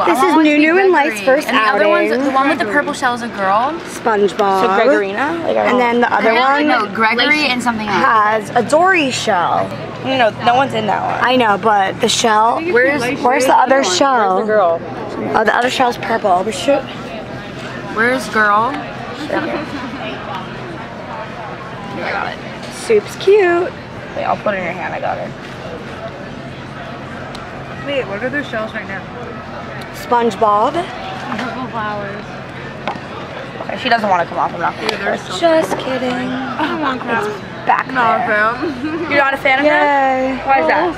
I This want is one to be Nunu and Light's first And the other one's the one with the purple shell is a girl. SpongeBob. So Gregorina? Like, And then the other one No, Gregory and something else. has a Dory shell. no, no one's in that one. I know, but the shell. Where's Where's the other shell? Where's the girl? Oh, the other shell's purple. Oh, we should. Where's girl? Soup's cute. Wait, I'll put it in your hand. I got it. Wait, what are their shells right now? SpongeBob. Purple flowers. Okay, she doesn't want to come off. I'm not. Just kidding. Back Not there. fam. You're not a fan of her? Yay. Why is that?